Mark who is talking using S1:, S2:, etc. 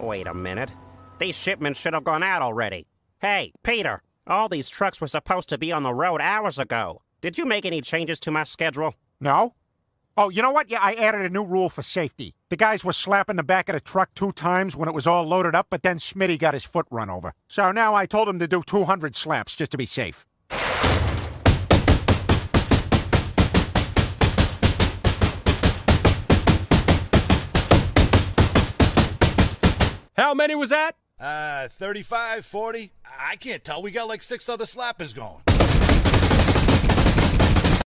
S1: Wait a minute. These shipments should have gone out already. Hey, Peter, all these trucks were supposed to be on the road hours ago. Did you make any changes to my schedule?
S2: No? Oh, you know what? Yeah, I added a new rule for safety. The guys were slapping the back of the truck two times when it was all loaded up, but then Smitty got his foot run over. So now I told him to do 200 slaps just to be safe.
S3: How many was that?
S4: Uh, 35, 40. I can't tell. We got like six other slappers going.